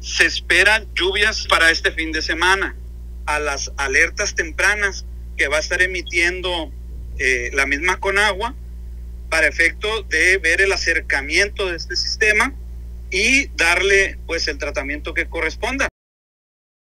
se esperan lluvias para este fin de semana. A las alertas tempranas que va a estar emitiendo eh, la misma Conagua para efecto de ver el acercamiento de este sistema y darle pues el tratamiento que corresponda.